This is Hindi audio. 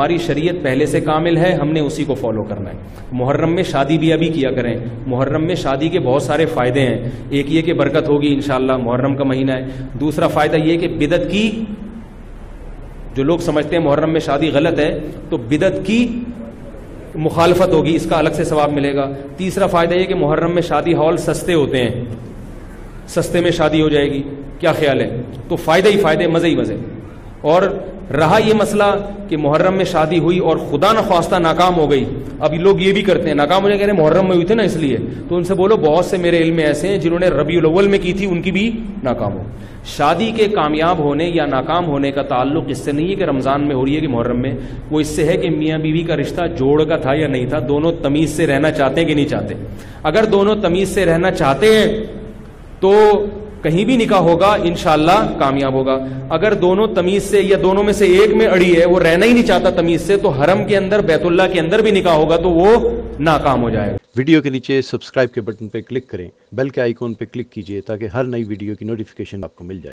हमारी शरीयत पहले से कामिल है, हमने उसी को फॉलो करना है। मुहर्रम में शादी भी अभी किया करें। मुहर्रम में शादी के बहुत सारे फ़ायदे हैं। एक ये कि बरकत होगी इन मुहर्रम का महीना है। दूसरा फ़ायदा ये कि बिदत की, जो लोग समझते हैं मुहर्रम में शादी गलत है तो बिदत की मुखालफत होगी, इसका अलग से सवाब मिलेगा। तीसरा फ़ायदा ये कि मुहर्रम में शादी हॉल सस्ते होते हैं। सस्ते में शादी हो जाएगी। क्या ख्याल है? तो फ़ायदे ही फ़ायदे, मज़े ही मज़े। और रहा ये मसला कि मुहर्रम में शादी हुई और खुदा न ख्वास्ता नाकाम हो गई। अब लोग ये भी करते हैं। नाकाम होने कह रहे मुहर्रम में हुई थे ना इसलिए। तो उनसे बोलो, बहुत से मेरे इल्म ऐसे हैं जिन्होंने रबी अव्वल में की थी, उनकी भी नाकाम हो। शादी के कामयाब होने या नाकाम होने का ताल्लुक इससे नहीं है कि रमज़ान में हो रही है कि मुहर्रम में। वो इससे है कि मियाँ बीवी का रिश्ता जोड़ का था या नहीं था, दोनों तमीज़ से रहना चाहते हैं कि नहीं चाहते। अगर दोनों तमीज़ से रहना चाहते हैं तो कहीं भी निकाह होगा इनशाला कामयाब होगा। अगर दोनों तमीज से या दोनों में से एक में अड़ी है, वो रहना ही नहीं चाहता तमीज से तो हरम के अंदर, बैतुल्ला के अंदर भी निकाह होगा तो वो नाकाम हो जाएगा। वीडियो के नीचे सब्सक्राइब के बटन पर क्लिक करें, बेल के आइकॉन पर क्लिक कीजिए, ताकि हर नई वीडियो की नोटिफिकेशन आपको मिल जाए।